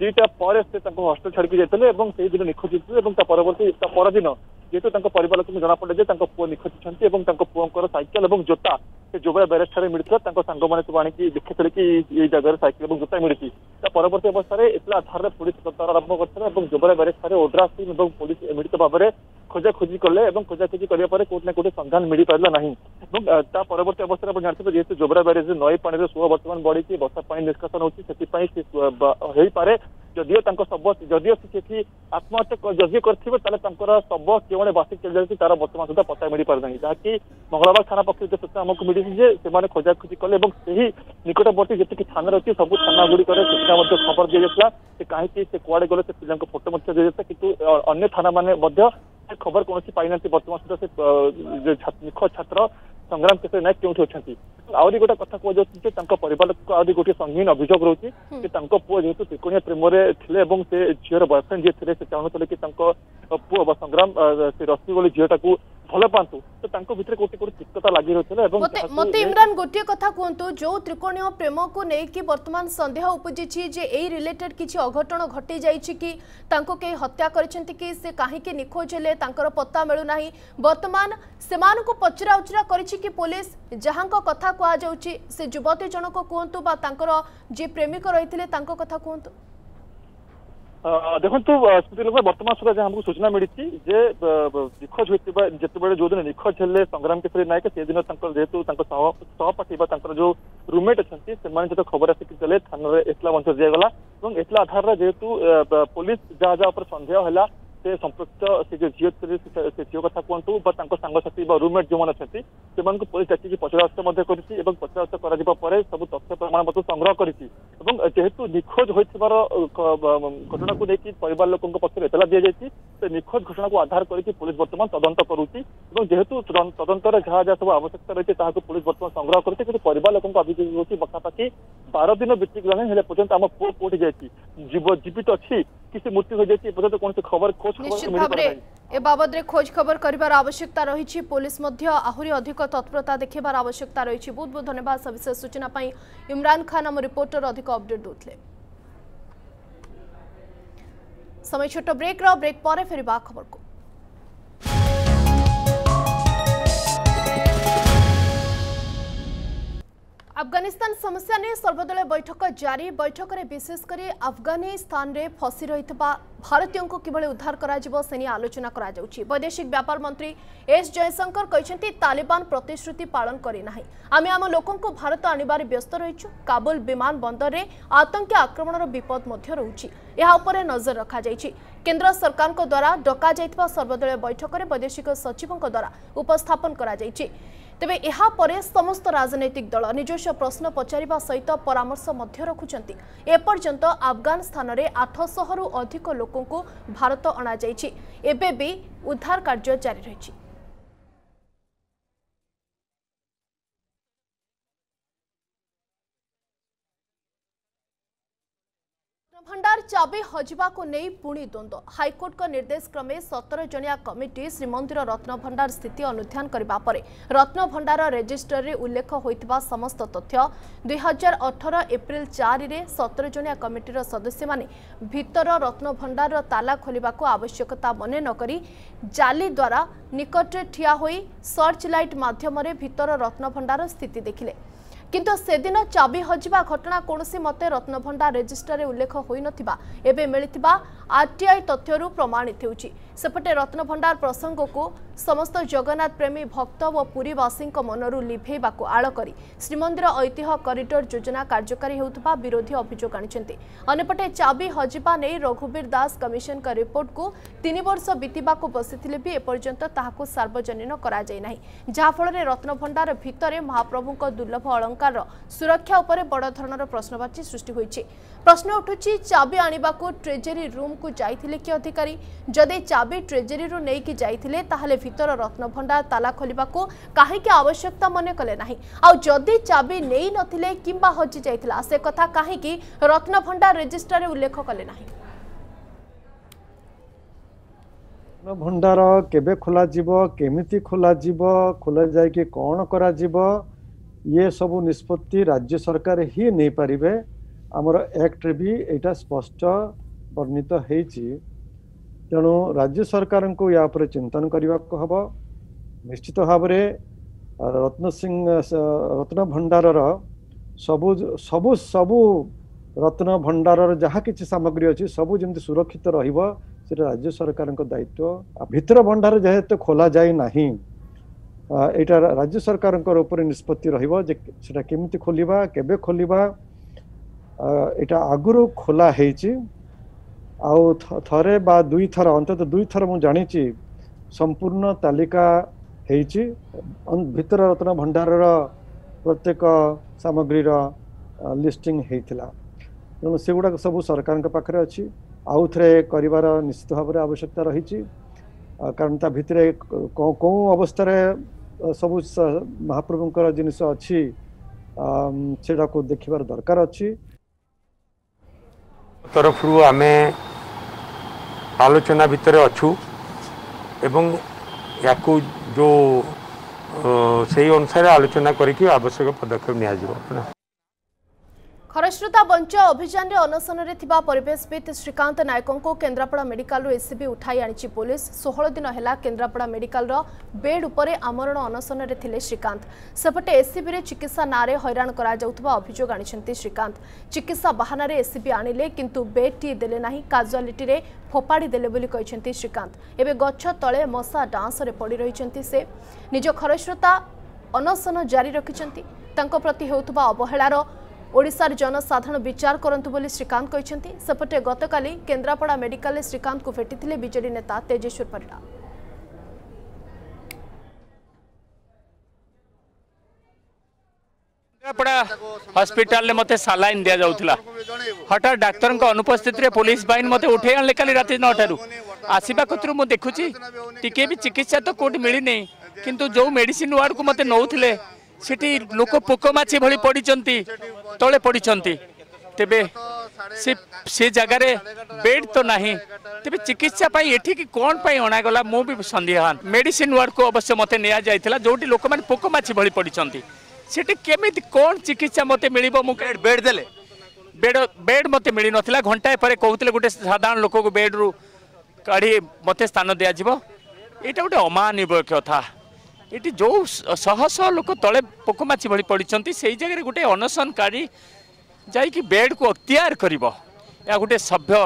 ଦୁଇଟା ପରେ ସେ ତାଙ୍କୁ ହଷ୍ଟେଲ ଛାଡ଼ିକି ଯାଇଥିଲେ ଏବଂ ସେଇଦିନ ନିଖୋଜ ହୋଇଥିଲେ ଏବଂ ତା ପରବର୍ତ୍ତୀ ତା ପରଦିନ ଯେହେତୁ ତାଙ୍କ ପରିବାର ଲୋକଙ୍କୁ ଜଣାପଡ଼େ ଯେ ତାଙ୍କ ପୁଅ ନିଖୋଜ ଅଛନ୍ତି ଏବଂ ତାଙ୍କ ପୁଅଙ୍କର ସାଇକେଲ ଏବଂ ଜୋତା ସେ ଯୋବରା ବ୍ୟାରେଜ ଠାରେ ମିଳିଥିଲା ତାଙ୍କ ସାଙ୍ଗମାନେ ସବୁ ଆଣିକି ଦେଖିଥିଲେ କି ଏଇ ଜାଗାରେ ସାଇକେଲ ଏବଂ ଜୋତା ମିଳିଛି ତା ପରବର୍ତ୍ତୀ ଅବସ୍ଥାରେ ଏତଲା ଆଧାରରେ ପୋଲିସ ତଦାରଖ ଆରମ୍ଭ କରିଥିଲେ ଏବଂ ଯୋବରା ବ୍ୟାରେଜ ଠାରେ ଓଡ୍ରା ଟିମ୍ ଏବଂ ପୁଲିସ ମିଳିତ ଭାବରେ ଖୋଜାଖୋଜି କଲେ ଏବଂ ଖୋଜାଖୋଜି କରିବା ପରେ କୋଉଠି ନା କୋଉଠି ସନ୍ଧାନ ମିଳିପାରିଲା ନାହିଁ এবং ତା ପରବର୍ତ୍ତୀ ଅବସ୍ଥାରେ ଆପଣ ଜାଣିଥିବେ ଯେହେତୁ ଯୋବ୍ରା ବ୍ୟାରେଜ ନଈ ପାଣିର ସୁଅ ବର୍ତ୍ତମାନ ବଢିଛି ବର୍ଷା ପାଣି ନିଷ୍କାସନ ହଉଛି ସେଥିପାଇଁ ହେଇପାରେ ଯଦିଓ ତାଙ୍କ ଶବ ଯଦିଓ ସେଠି ଆତ୍ମହତ୍ୟା ଯଦିଓ କରିଥିବେ ତାହେଲେ ତାଙ୍କର ଶବ କେଉଁଭଳି ବାସି ଚାଲିଯାଇଛି ତାର ବର୍ତ୍ତମାନ ସୁଦ୍ଧା ପତା ମିଳିପାରିନାହିଁ ଯାହାକି ମଙ୍ଗଳବାର ଥାନା ପକ୍ଷରୁ ସୂଚନା ଆମକୁ ମିଳିଛି ଯେ ସେମାନେ ଖୋଜାଖୋଜି କଲେ ଏବଂ ସେହି ନିକଟବର୍ତ୍ତୀ ଯେତିକି ଥାନା ରହିଛି ସବୁ ଥାନା ଗୁଡ଼ିକରେ ସୂଚନା ମଧ୍ୟ ଖବର ଦିଆଯାଇଥିଲା ସେ କାହିଁକି ସେ କୁଆଡେ ଗଲେ ସେ ପିଲାଙ୍କ ଫଟୋ ମଧ୍ୟ ଦିଆଯାଇଥିଲା କିନ୍ତୁ ଅନ୍ୟ ଥାନାମାନେ ମଧ୍ୟ ଖବର କୌଣସି ପାଇନାହାନ୍ତି ବର୍ତ୍ତମାନ ସୁଦ୍ଧା ସେ ନିଖୋଜ ଛାତ୍ର संग्राम केशरी नायक क्यों अच्छा आहरी गोटे कथ परिवार को आज गोटे संगीन अभोग रही कि पु जेहतु त्रिकोणिया प्रेम में थे और से झीर बयफ्रेंड जी थे से चाहूँ कि पुव संग्राम से रसी बोली झीटा को भल पातु ତ ତାଙ୍କ ଭିତରେ ଗୋଟେ ଗୋଟେ ତିକ୍ତତା ଲାଗି ରହିଥିଲା ଏବଂ ମୋତେ ଇମ୍ରାନ ଗୋଟିଏ କଥା କୁହନ୍ତୁ ଯୋଉ ତ୍ରିକୋଣୀୟ ପ୍ରେମକୁ ନେଇକି ବର୍ତ୍ତମାନ ସନ୍ଦେହ ଉପୁଜିଛି ଯେ ଏଇ ରିଲେଟେଡ୍ କିଛି ଅଘଟଣ ଘଟି ଯାଇଛି କି ତାଙ୍କୁ କେହି ହତ୍ୟା କରିଛନ୍ତି କି ସେ କାହିଁକି ନିଖୋଜ ହେଲେ ତାଙ୍କର ପତ୍ତା ମିଳୁନାହିଁ ବର୍ତ୍ତମାନ ସେମାନଙ୍କୁ ପଚରା ଉଚରା କରିଛି କି ପୋଲିସ ଯାହାଙ୍କ କଥା କୁହାଯାଉଛି ସେ ଯୁବତୀ ଜଣକ କୁହନ୍ତୁ ବା ତାଙ୍କର ଯିଏ ପ୍ରେମିକ ରହିଥିଲେ ତାଙ୍କ କଥା କୁହନ୍ତୁ ଦେଖନ୍ତୁ ସ୍ମୃତି ଲୋକ ବର୍ତ୍ତମାନ ସୁଦ୍ଧା ଯାହା ଆମକୁ ସୂଚନା ମିଳିଛି ଯେ ନିଖୋଜ ହୋଇଥିବା ଯେତେବେଳେ ଯୋଉଦିନ ନିଖୋଜ ହେଲେ ସଂଗ୍ରାମ କିଶୋରୀ ନାୟକ ସେଦିନ ତାଙ୍କର ଯେହେତୁ ତାଙ୍କ ସହପାଠୀ ବା ତାଙ୍କର ଯୋଉ ରୁମମେଟ୍ ଅଛନ୍ତି ସେମାନେ ଯେତେ ଖବର ଆସିକି ଦେଲେ ଥାନାରେ ଏତଲା ମଞ୍ଚ ଦିଆଗଲା ଏବଂ ଏତଲା ଆଧାରରେ ଯେହେତୁ ପୋଲିସ ଯାହା ଯାହା ଉପରେ ସନ୍ଦେହ ହେଲା ସେ ସମ୍ପୃକ୍ତ ସେ ଯୋଉ ଝିଅ ସେ ଝିଅ କଥା କୁହନ୍ତୁ ବା ତାଙ୍କ ସାଙ୍ଗସାଥି ବା ରୁମମେଟ୍ ଯୋଉମାନେ ଅଛନ୍ତି ସେମାନଙ୍କୁ ପୋଲିସ ଡାକିକି ପଚରାଉଚରା ମଧ୍ୟ କରିଛି ଏବଂ ପଚରାଉଚରା କରାଯିବା ପରେ ସବୁ ତଥ୍ୟ ପ୍ରମାଣପତ୍ର ସଂଗ୍ରହ କରିଛି जेहेतु निखोज हो घटना को लेकिन परिवार लोकों को पक्ष एतला दिया जायछि से निखोज घटना को आधार करके पुलिस बर्तमान तदंत कर एवं जेहेतु तदंत रे जहा सब आवश्यकता रही है को पुलिस वर्तमान संग्रह करते कि परिवार लोकन को अभिजीत होछि बक्का पाकी दिन बिचिक रहने हेले पजंत हम पोट जायछि जीवित अच्छी किसी मृत्यु हो जाती एपर्यंत कौन खबर खोज खबर ए बाबद खोज खबर कर आवश्यकता रही पुलिस आहरी अधिक तत्परता देखार आवश्यकता रही बहुत बहुत धन्यवाद सविशेष सूचना इमरान खान आम रिपोर्टर अधिक अपडेट दूसरे समय छोट ब्रेक ब्रेक पर फेर खबर को আফগানিস্তান সমস্যা নিয়ে সর্বদলীয় বৈঠক জারি বৈঠকের বিশেষ করে আফগানিস্তানে ফসি রয়েছে ভারতীয় কিভাবে উদ্ধার করা সে নিয়ে আলোচনা করা যাচ্ছে বৈদেশিক ব্যাপার মন্ত্রী এস জয়শঙ্কর কিন্তু তালিবান প্রতিশ্রুতি পালন করে না আমি আম লোক ভারত আনবার ব্যস্ত রয়েছু কাবুল বিমান বন্দরের আতঙ্কী আক্রমণর বিপদ মধ্য রয়েছে ଏହା ଉପରେ ନଜର ରଖାଯାଇଛି କେନ୍ଦ୍ର ସରକାରଙ୍କ ଦ୍ୱାରା ଡକାଯାଇଥିବା ସର୍ବଦଳୀୟ ବୈଠକରେ ବୈଦେଶିକ ସଚିବଙ୍କ ଦ୍ୱାରା ଉପସ୍ଥାପନ କରାଯାଇଛି ତେବେ ଏହାପରେ ସମସ୍ତ ରାଜନୈତିକ ଦଳ ନିଜସ୍ୱ ପ୍ରଶ୍ନ ପଚାରିବା ସହିତ ପରାମର୍ଶ ମଧ୍ୟ ରଖୁଛନ୍ତି ଏପର୍ଯ୍ୟନ୍ତ ଆଫଗାନିସ୍ତାନରେ ଆଠଶହରୁ ଅଧିକ ଲୋକଙ୍କୁ ଭାରତ ଅଣାଯାଇଛି ଏବେ ବି ଉଦ୍ଧାର କାର୍ଯ୍ୟ ଜାରି ରହିଛି ଭଣ୍ଡାର ଚାବି ହଜିବାକୁ ନେଇ ପୁଣି ଦ୍ୱନ୍ଦ୍ୱ ହାଇକୋର୍ଟଙ୍କ ନିର୍ଦ୍ଦେଶ କ୍ରମେ ସତର ଜଣିଆ କମିଟି ଶ୍ରୀମନ୍ଦିର ରତ୍ନଭଣ୍ଡାର ସ୍ଥିତି ଅନୁଧ୍ୟାନ କରିବା ପରେ ରତ୍ନଭଣ୍ଡାର ରେଜିଷ୍ଟରରେ ଉଲ୍ଲେଖ ହୋଇଥିବା ସମସ୍ତ ତଥ୍ୟ ଦୁଇହଜାର ଅଠର ଏପ୍ରିଲ ଚାରିରେ ସତର ଜଣିଆ କମିଟିର ସଦସ୍ୟମାନେ ଭିତର ରତ୍ନଭଣ୍ଡାରର ତାଲା ଖୋଲିବାକୁ ଆବଶ୍ୟକତା ମନେ ନକରି ଜାଲି ଦ୍ୱାରା ନିକଟରେ ଠିଆ ହୋଇ ସର୍ଚ୍ଚ ଲାଇଟ୍ ମାଧ୍ୟମରେ ଭିତର ରତ୍ନଭଣ୍ଡାର ସ୍ଥିତି ଦେଖିଲେ କିନ୍ତୁ ସେଦିନ ଚାବି ହଜିବା ଘଟଣା କୌଣସି ମତେ ରତ୍ନଭଣ୍ଡା ରେଜିଷ୍ଟରରେ ଉଲ୍ଲେଖ ହୋଇନଥିବା ଏବେ ମିଳିଥିବା ଆର୍ଟିଆଇ ତଥ୍ୟରୁ ପ୍ରମାଣିତ ହେଉଛି ସେପଟେ ରତ୍ନଭଣ୍ଡାର ପ୍ରସଙ୍ଗକୁ ସମସ୍ତ ଜଗନ୍ନାଥ ପ୍ରେମୀ ଭକ୍ତ ଓ ପୁରୀବାସୀଙ୍କ ମନରୁ ଲିଭେଇବାକୁ ଆଳ କରି ଶ୍ରୀମନ୍ଦିର ଐତିହ୍ୟ କରିଡର ଯୋଜନା କାର୍ଯ୍ୟକାରୀ ହେଉଥିବା ବିରୋଧୀ ଅଭିଯୋଗ ଆଣିଛନ୍ତି ଅନ୍ୟପଟେ ଚାବି ହଜିବା ନେଇ ରଘୁବୀର ଦାସ କମିଶନଙ୍କ ରିପୋର୍ଟକୁ ତିନି ବର୍ଷ ବିତିବାକୁ ବସିଥିଲେ ବି ଏପର୍ଯ୍ୟନ୍ତ ତାହାକୁ ସାର୍ବଜନୀନ କରାଯାଇ ନାହିଁ ଯାହାଫଳରେ ରତ୍ନଭଣ୍ଡାର ଭିତରେ ମହାପ୍ରଭୁଙ୍କ ଦୁର୍ଲଭ ଅଳଙ୍କାରର ସୁରକ୍ଷା ଉପରେ ବଡ଼ ଧରଣର ପ୍ରଶ୍ନବାଚୀ ସୃଷ୍ଟି ହୋଇଛି ପ୍ରଶ୍ନ ଉଠୁଛି ଚାବି ଆଣିବାକୁ ଟ୍ରେଜେରୀ ରୁମ୍କୁ ଯାଇଥିଲେ କି ଅଧିକାରୀ ଯଦି ଚାବି ଟ୍ରେଜେରୀରୁ ନେଇକି ଯାଇଥିଲେ ତାହେଲେ ভিতর রত্নভণ্ডার তালা খোলা কাহিকি আবশ্যকতা মনে কলে না আদি চাবি নেই নথিলে কিংবা হজি যাই সে কথা কাহিকি রত্নভণ্ডার রেজিষ্ট্রারে উল্লেখ কলে না ভণ্ডার কেবে খোলা যাব কেমিতি খোলা যাব খোলা যাই কি কণ করা যাব ইয়ে সব নিষ্পত্তি রাজ্য সরকার হি ହିଁ ନେଇପାରିବେ আমার ଆକ୍ଟରେ বি এটা স্পষ্ট বর্ণিত হয়েছি ତେଣୁ ରାଜ୍ୟ ସରକାରଙ୍କୁ ୟା ଉପରେ ଚିନ୍ତନ କରିବାକୁ ହେବ ନିଶ୍ଚିତ ଭାବରେ ରତ୍ନ ସିଂ ରତ୍ନ ଭଣ୍ଡାରର ସବୁ ସବୁ ସବୁ ରତ୍ନ ଭଣ୍ଡାରର ଯାହା କିଛି ସାମଗ୍ରୀ ଅଛି ସବୁ ଯେମିତି ସୁରକ୍ଷିତ ରହିବ ସେଇଟା ରାଜ୍ୟ ସରକାରଙ୍କ ଦାୟିତ୍ୱ ଆଉ ଭିତର ଭଣ୍ଡାର ଯେହେତୁ ଖୋଲାଯାଇ ନାହିଁ ଏଇଟା ରାଜ୍ୟ ସରକାରଙ୍କର ଉପରେ ନିଷ୍ପତ୍ତି ରହିବ ଯେ ସେଇଟା କେମିତି ଖୋଲିବା କେବେ ଖୋଲିବା ଏଇଟା ଆଗରୁ ଖୋଲା ହେଇଛି ଆଉ ଥରେ ବା ଦୁଇ ଥର ଅନ୍ତତଃ ଦୁଇ ଥର ମୁଁ ଜାଣିଛି ସମ୍ପୂର୍ଣ୍ଣ ତାଲିକା ହେଇଛି ଭିତର ରତ୍ନ ଭଣ୍ଡାରର ପ୍ରତ୍ୟେକ ସାମଗ୍ରୀର ଲିଷ୍ଟିଂ ହେଇଥିଲା ତେଣୁ ସେଗୁଡ଼ାକ ସବୁ ସରକାରଙ୍କ ପାଖରେ ଅଛି ଆଉ ଥରେ କରିବାର ନିଶ୍ଚିତ ଭାବରେ ଆବଶ୍ୟକତା ରହିଛି କାରଣ ତା ଭିତରେ କେଉଁ ଅବସ୍ଥାରେ ସବୁ ମହାପ୍ରଭୁଙ୍କର ଜିନିଷ ଅଛି ସେଇଟାକୁ ଦେଖିବାର ଦରକାର ଅଛି তরফরু আমি আলোচনা ভিতরে অছু এবং ইয়াকু যে সেই অনুসারে আলোচনা করি আবশ্যক পদক্ষেপ নিয়ে ଖରସ୍ରୋତା ବଞ୍ଚ ଅଭିଯାନରେ ଅନଶନରେ ଥିବା ପରିବେଶବିତ୍ ଶ୍ରୀକାନ୍ତ ନାୟକଙ୍କୁ କେନ୍ଦ୍ରାପଡ଼ା ମେଡିକାଲରୁ ଏସ୍ସିବି ଉଠାଇ ଆଣିଛି ପୋଲିସ ଷୋହଳ ଦିନ ହେଲା କେନ୍ଦ୍ରାପଡ଼ା ମେଡିକାଲର ବେଡ୍ ଉପରେ ଆମରଣ ଅନଶନରେ ଥିଲେ ଶ୍ରୀକାନ୍ତ ସେପଟେ ଏସ୍ସିବିରେ ଚିକିତ୍ସା ନାଁରେ ହଇରାଣ କରାଯାଉଥିବା ଅଭିଯୋଗ ଆଣିଛନ୍ତି ଶ୍ରୀକାନ୍ତ ଚିକିତ୍ସା ବାହାନାରେ ଏସ୍ସିବି ଆଣିଲେ କିନ୍ତୁ ବେଡ୍ଟିଏ ଦେଲେ ନାହିଁ କାଜୁଆଲିଟିରେ ଫୋପାଡ଼ି ଦେଲେ ବୋଲି କହିଛନ୍ତି ଶ୍ରୀକାନ୍ତ ଏବେ ଗଛ ତଳେ ମଶା ଡାଁସରେ ପଡ଼ି ରହିଛନ୍ତି ସେ ନିଜ ଖରସ୍ରୋତା ଅନଶନ ଜାରି ରଖିଛନ୍ତି ତାଙ୍କ ପ୍ରତି ହେଉଥିବା ଅବହେଳାର ওড়িশার জনসাধারণ বিচার করতু বলে শ্রীকান্ত সেপটে গতকালি কেন্দ্রাপড়া মেডিকালে শ্রীকান্ত ভেটিলে বিজেডি নেতা তেজেশ্বর পরিড়া କେନ୍ଦ୍ରାପଡ଼ା ହସ୍ପିଟାଲରେ ମୋତେ ସାଲାଇନ୍ ଦିଆଯାଉଥିଲା ହଠାତ୍ ଡାକ୍ତରଙ୍କ ଅନୁପସ୍ଥିତିରେ ପୁଲିସ ବାହିନୀ ମୋତେ ଉଠେଇ ଆଣିଲେ କାଲି ରାତି ନଅଟାରୁ ଆସିବା କତୁରୁ ମୁଁ ଦେଖୁଛି ଟିକିଏ ବି ଚିକିତ୍ସା ତ କେଉଁଠି ମିଳିନି କିନ୍ତୁ ଯେଉଁ ମେଡ଼ିସିନ ୱାର୍ଡ଼କୁ ମୋତେ ନେଉଥିଲେ ସେଠି ଲୋକ ପୋକ ମାଛି ଭଳି ପଡ଼ିଛନ୍ତି ତଳେ ପଡ଼ିଛନ୍ତି ତେବେ ସେ ସେ ଜାଗାରେ ବେଡ୍ ତ ନାହିଁ ତେବେ ଚିକିତ୍ସା ପାଇଁ ଏଠିକି କ'ଣ ପାଇଁ ଅଣାଗଲା ମୁଁ ବି ସନ୍ଦେହାନ ମେଡ଼ିସିନ୍ ୱାର୍ଡ଼କୁ ଅବଶ୍ୟ ମୋତେ ନିଆଯାଇଥିଲା ଯେଉଁଠି ଲୋକମାନେ ପୋକମାଛି ଭଳି ପଡ଼ିଛନ୍ତି ସେଠି କେମିତି କ'ଣ ଚିକିତ୍ସା ମୋତେ ମିଳିବ ମୁଁ ବେଡ୍ ଦେଲେ ବେଡ୍ ବେଡ୍ ମୋତେ ମିଳିନଥିଲା ଘଣ୍ଟାଏ ପରେ କହୁଥିଲେ ଗୋଟେ ସାଧାରଣ ଲୋକକୁ ବେଡ୍ରୁ କାଢ଼ି ମୋତେ ସ୍ଥାନ ଦିଆଯିବ ଏଇଟା ଗୋଟେ ଅମାନବୀୟ କଥା ଏଠି ଯେଉଁ ଶହ ଶହ ଲୋକ ତଳେ ପୋକମାଛି ଭଳି ପଡ଼ିଛନ୍ତି ସେଇ ଜାଗାରେ ଗୋଟେ ଅନଶନକାରୀ ଯାଇକି ବେଡ଼୍କୁ ଅକ୍ତିଆର କରିବ ଏହା ଗୋଟେ ସଭ୍ୟ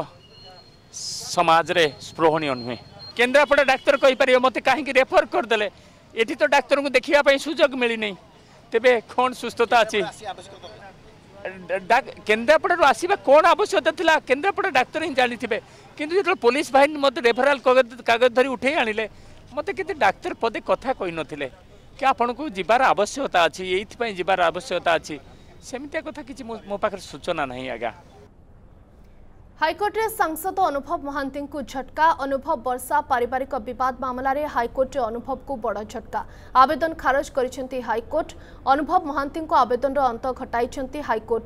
ସମାଜରେ ସ୍ପୃହଣୀୟ ନୁହେଁ କେନ୍ଦ୍ରାପଡ଼ା ଡାକ୍ତର କହିପାରିବେ ମୋତେ କାହିଁକି ରେଫର କରିଦେଲେ ଏଠି ତ ଡାକ୍ତରଙ୍କୁ ଦେଖିବା ପାଇଁ ସୁଯୋଗ ମିଳିନି ତେବେ କ'ଣ ସୁସ୍ଥତା ଅଛି କେନ୍ଦ୍ରାପଡ଼ାରୁ ଆସିବା କ'ଣ ଆବଶ୍ୟକତା ଥିଲା କେନ୍ଦ୍ରାପଡ଼ା ଡାକ୍ତର ହିଁ ଜାଣିଥିବେ କିନ୍ତୁ ଯେତେବେଳେ ପୋଲିସ ବାହିନୀ ମୋତେ ରେଫରାଲ କାଗଜ ଧରି ଉଠେଇ ଆଣିଲେ ମୋତେ କେତେ ଡାକ୍ତର ପଦେ କଥା କହିନଥିଲେ କି ଆପଣଙ୍କୁ ଯିବାର ଆବଶ୍ୟକତା ଅଛି ଏଇଥିପାଇଁ ଯିବାର ଆବଶ୍ୟକତା ଅଛି ସେମିତିଆ କଥା କିଛି ମୋ ପାଖରେ ସୂଚନା ନାହିଁ ଆଜ୍ଞା ହାଇକୋର୍ଟରେ ସାଂସଦ ଅନୁଭବ ମହାନ୍ତିଙ୍କୁ ଝଟକା ଅନୁଭବ ବର୍ଷା ପାରିବାରିକ ବିବାଦ ମାମଲାରେ ହାଇକୋର୍ଟରେ ଅନୁଭବକୁ ବଡ଼ ଝଟକା ଆବେଦନ ଖାରଜ କରିଛନ୍ତି ହାଇକୋର୍ଟ ଅନୁଭବ ମହାନ୍ତିଙ୍କ ଆବେଦନର ଅନ୍ତ ଘଟାଇଛନ୍ତି ହାଇକୋର୍ଟ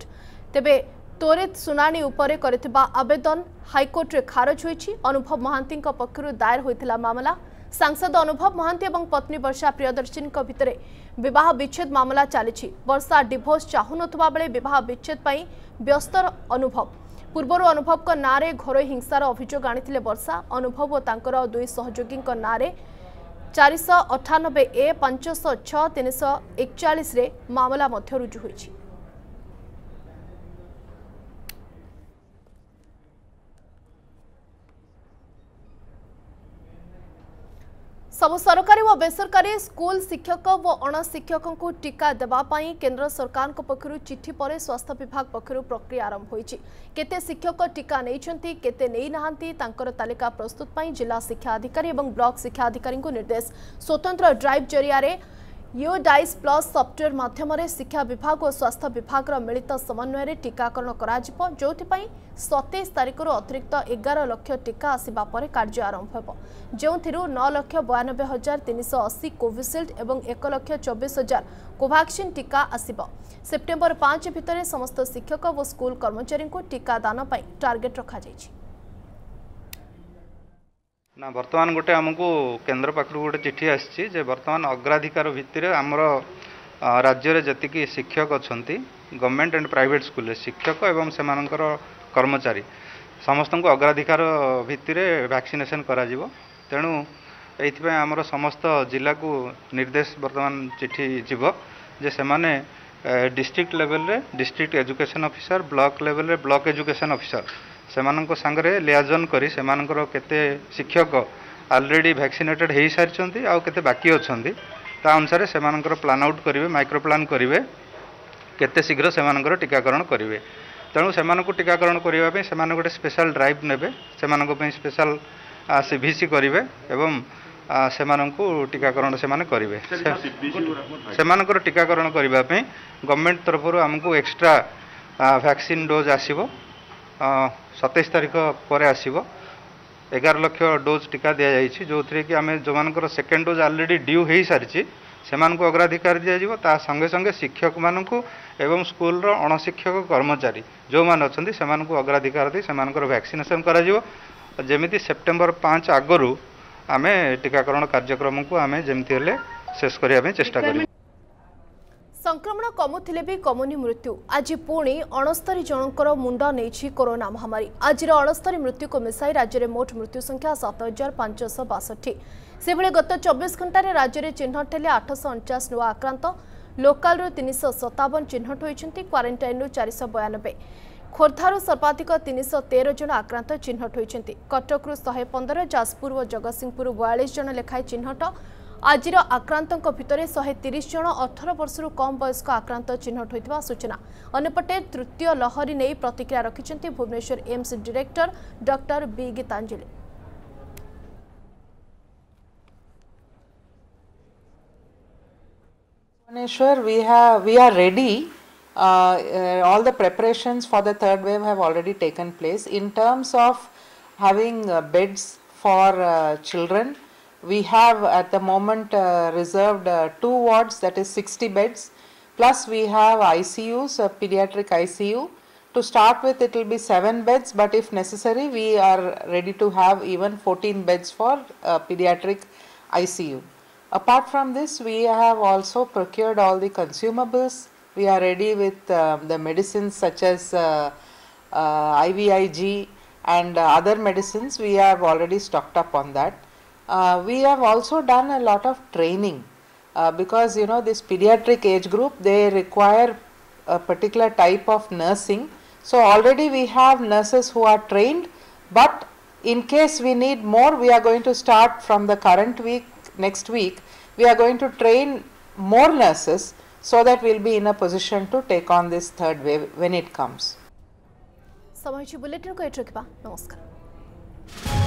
ତେବେ ତ୍ୱରିତ ଶୁଣାଣି ଉପରେ କରିଥିବା ଆବେଦନ ହାଇକୋର୍ଟରେ ଖାରଜ ହୋଇଛି ଅନୁଭବ ମହାନ୍ତିଙ୍କ ପକ୍ଷରୁ ଦାୟର ହୋଇଥିଲା ମାମଲା সংসদ অনুভৱ মহন্ত আৰু পত্নী বর্ষা প্ৰিয়দৰ্শন কবিতৰে বিবাহ বিচ্ছেদ মামলা চলিছে বর্ষা ডিভোর্স चाहुन থবা বলে বিবাহ বিচ্ছেদ পাই ব্যস্তৰ অনুভৱ পূৰ্বৰ অনুভৱক নারে ঘৰৰ হিংসাৰ অভিযোগ আনিtile বর্ষা অনুভৱ আৰু তাৰ দুয়ো সহযোগীক নারে 498 এ 506 341 ৰে মামলাৰ মধ্য ৰুজু হৈছে सब सरकारी और बेसरकारी स्कूल शिक्षक व अणशिक्षक को टीका देवाई केन्द्र सरकार पक्ष चिठी पर स्वास्थ्य विभाग पक्ष प्रक्रिया आरंभ होते शिक्षक टीका नहीं नहांती तालिका प्रस्तुत जिला शिक्षा अधिकारी ब्लक शिक्षा अधिकारी निर्देश स्वतंत्र ड्राइव जरिया ୟୁଡାଇସ୍ ପ୍ଲସ୍ ସଫ୍ଟୱେର୍ ମାଧ୍ୟମରେ ଶିକ୍ଷା ବିଭାଗ ଓ ସ୍ୱାସ୍ଥ୍ୟ ବିଭାଗର ମିଳିତ ସମନ୍ୱୟରେ ଟିକାକରଣ କରାଯିବ ଯେଉଁଥିପାଇଁ ସତେଇଶ ତାରିଖରୁ ଅତିରିକ୍ତ ଏଗାର ଲକ୍ଷ ଟିକା ଆସିବା ପରେ କାର୍ଯ୍ୟ ଆରମ୍ଭ ହେବ ଯେଉଁଥିରୁ ନଅ ଲକ୍ଷ ବୟାନବେ ହଜାର ତିନିଶହ ଅଶୀ କୋଭିସିଲ୍ଡ ଏବଂ ଏକ ଲକ୍ଷ ଚବିଶ ହଜାର କୋଭାକ୍ସିନ୍ ଟିକା ଆସିବ ସେପ୍ଟେମ୍ବର ପାଞ୍ଚ ଭିତରେ ସମସ୍ତ ଶିକ୍ଷକ ଓ ସ୍କୁଲ୍ କର୍ମଚାରୀଙ୍କୁ ଟିକା ଦାନ ପାଇଁ ଟାର୍ଗେଟ୍ ରଖାଯାଇଛି ନା ବର୍ତ୍ତମାନ ଗୋଟେ ଆମକୁ କେନ୍ଦ୍ର ପାଖରୁ ଗୋଟେ ଚିଠି ଆସିଛି ଯେ ବର୍ତ୍ତମାନ ଅଗ୍ରାଧିକାର ଭିତ୍ତିରେ ଆମର ରାଜ୍ୟରେ ଯେତିକି ଶିକ୍ଷକ ଅଛନ୍ତି ଗଭର୍ଣ୍ଣମେଣ୍ଟ ଆଣ୍ଡ ପ୍ରାଇଭେଟ୍ ସ୍କୁଲରେ ଶିକ୍ଷକ ଏବଂ ସେମାନଙ୍କର କର୍ମଚାରୀ ସମସ୍ତଙ୍କୁ ଅଗ୍ରାଧିକାର ଭିତ୍ତିରେ ଭ୍ୟାକ୍ସିନେସନ୍ କରାଯିବ ତେଣୁ ଏଇଥିପାଇଁ ଆମର ସମସ୍ତ ଜିଲ୍ଲାକୁ ନିର୍ଦ୍ଦେଶ ବର୍ତ୍ତମାନ ଚିଠି ଯିବ ଯେ ସେମାନେ ଡିଷ୍ଟ୍ରିକ୍ଟ ଲେଭେଲରେ ଡିଷ୍ଟ୍ରିକ୍ଟ ଏଜୁକେସନ୍ ଅଫିସର ବ୍ଲକ୍ ଲେଭେଲରେ ବ୍ଲକ୍ ଏଜୁକେସନ୍ ଅଫିସର ସେମାନଙ୍କ ସାଙ୍ଗରେ ଲିଆଜନ୍ କରି ସେମାନଙ୍କର କେତେ ଶିକ୍ଷକ ଅଲରେଡ଼ି ଭ୍ୟାକ୍ସିନେଟେଡ୍ ହୋଇସାରିଛନ୍ତି ଆଉ କେତେ ବାକି ଅଛନ୍ତି ତା ଅନୁସାରେ ସେମାନଙ୍କର ପ୍ଲାନ୍ ଆଉଟ୍ କରିବେ ମାଇକ୍ରୋ ପ୍ଲାନ୍ କରିବେ କେତେ ଶୀଘ୍ର ସେମାନଙ୍କର ଟିକାକରଣ କରିବେ ତେଣୁ ସେମାନଙ୍କୁ ଟିକାକରଣ କରିବା ପାଇଁ ସେମାନେ ଗୋଟେ ସ୍ପେଶାଲ୍ ଡ୍ରାଇଭ୍ ନେବେ ସେମାନଙ୍କ ପାଇଁ ସ୍ପେଶାଲ୍ ସି ଭି ସି କରିବେ ଏବଂ ସେମାନଙ୍କୁ ଟିକାକରଣ ସେମାନେ କରିବେ ସେମାନଙ୍କର ଟିକାକରଣ କରିବା ପାଇଁ ଗଭର୍ଣ୍ଣମେଣ୍ଟ ତରଫରୁ ଆମକୁ ଏକ୍ସଟ୍ରା ଭ୍ୟାକ୍ସିନ୍ ଡୋଜ୍ ଆସିବ ସତେଇଶ ତାରିଖ ପରେ ଆସିବ ଏଗାର ଲକ୍ଷ ଡୋଜ୍ ଟିକା ଦିଆଯାଇଛି ଯେଉଁଥିରେ କି ଆମେ ଯେଉଁମାନଙ୍କର ସେକେଣ୍ଡ ଡୋଜ୍ ଅଲରେଡ଼ି ଡ୍ୟୁ ହୋଇସାରିଛି ସେମାନଙ୍କୁ ଅଗ୍ରାଧିକାର ଦିଆଯିବ ତା ସଙ୍ଗେ ସଙ୍ଗେ ଶିକ୍ଷକମାନଙ୍କୁ ଏବଂ ସ୍କୁଲର ଅଣଶିକ୍ଷକ କର୍ମଚାରୀ ଯେଉଁମାନେ ଅଛନ୍ତି ସେମାନଙ୍କୁ ଅଗ୍ରାଧିକାର ଦେଇ ସେମାନଙ୍କର ଭ୍ୟାକ୍ସିନେସନ୍ କରାଯିବ ଯେମିତି ସେପ୍ଟେମ୍ବର ପାଞ୍ଚ ଆଗରୁ ଆମେ ଟିକାକରଣ କାର୍ଯ୍ୟକ୍ରମକୁ ଆମେ ଯେମିତି ହେଲେ ଶେଷ କରିବା ପାଇଁ ଚେଷ୍ଟା କରିବୁ ସଂକ୍ରମଣ କମୁଥିଲେ ବି କମୁନି ମୃତ୍ୟୁ ଆଜି ପୁଣି ଅଣସ୍ତରୀ ଜଣଙ୍କର ମୁଣ୍ଡ ନେଇଛି କରୋନା ମହାମାରୀ ଆଜିର ଅଣସ୍ତରୀ ମୃତ୍ୟୁକୁ ମିଶାଇ ରାଜ୍ୟରେ ମୋଟ ମୃତ୍ୟୁ ସଂଖ୍ୟା ସାତ ହଜାର ପାଞ୍ଚଶହ ବାଷଠି ସେଭଳି ଗତ ଚବିଶ ଘଣ୍ଟାରେ ରାଜ୍ୟରେ ଚିହ୍ନଟ ହେଲେ ଆଠଶହ ଅଣଚାଶ ନୂଆ ଆକ୍ରାନ୍ତ ଲୋକାଲରୁ ତିନିଶହ ସତାବନ ଚିହ୍ନଟ ହୋଇଛନ୍ତି କ୍ୱାରେଣ୍ଟାଇନ୍ରୁ ଚାରିଶହ ବୟାନବେ ଖୋର୍ଦ୍ଧାରୁ ସର୍ବାଧିକ ତିନିଶହ ତେର ଜଣ ଆକ୍ରାନ୍ତ ଚିହ୍ନଟ ହୋଇଛନ୍ତି କଟକରୁ ଶହେ ପନ୍ଦର ଯାଜପୁର ଓ ଜଗତସିଂହପୁର ବୟାଳିଶ ଜଣ ଲେଖାଏଁ ଚିହ୍ନଟ ଆଜିର ଆକ୍ରାନ୍ତଙ୍କ ଭିତରେ ଶହେ ତିରିଶ ଜଣ ଅଠର ବର୍ଷରୁ କମ୍ ବୟସ୍କ ଆକ୍ରାନ୍ତ ଚିହ୍ନଟ ହୋଇଥିବା ସୂଚନା ଅନ୍ୟପଟେ ତୃତୀୟ ଲହରୀ ନେଇ ପ୍ରତିକ୍ରିୟା ରଖିଛନ୍ତି Bhubaneswar AIIMS director doctor B Gitanjali Bhubaneswar, we have we are ready. Uh, uh, all the preparations for the third wave have already taken place in terms of having uh, beds for uh, children we have at the moment uh, reserved uh, two wards that is 60 beds plus we have ICUs, a uh, pediatric ICU. To start with it will be 7 beds but if necessary we are ready to have even 14 beds for uh, pediatric ICU. Apart from this we have also procured all the consumables. We are ready with uh, the medicines such as uh, IVIG and other medicines we have already stocked up on that. Uh, we have also done a lot of training uh, because you know this pediatric age group they require a particular type of nursing. So already we have nurses who are trained but in case we need more we are going to start from the current week next week we are going to train more nurses so that we'll be in a position to take on this third wave when it comes. ସମୟ Bulletin, ଏଠି ରଖିବା Namaskar.